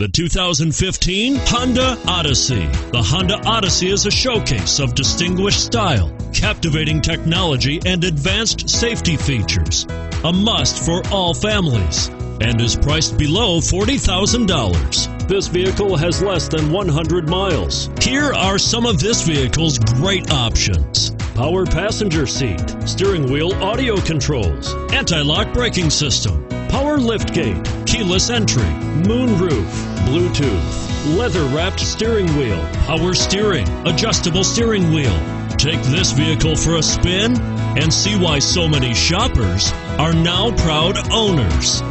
The 2015 Honda Odyssey. The Honda Odyssey is a showcase of distinguished style, captivating technology, and advanced safety features. A must for all families and is priced below $40,000. This vehicle has less than 100 miles. Here are some of this vehicle's great options power passenger seat, steering wheel audio controls, anti lock braking system, power liftgate, keyless entry, moonroof, Bluetooth, leather wrapped steering wheel, power steering, adjustable steering wheel. Take this vehicle for a spin and see why so many shoppers are now proud owners.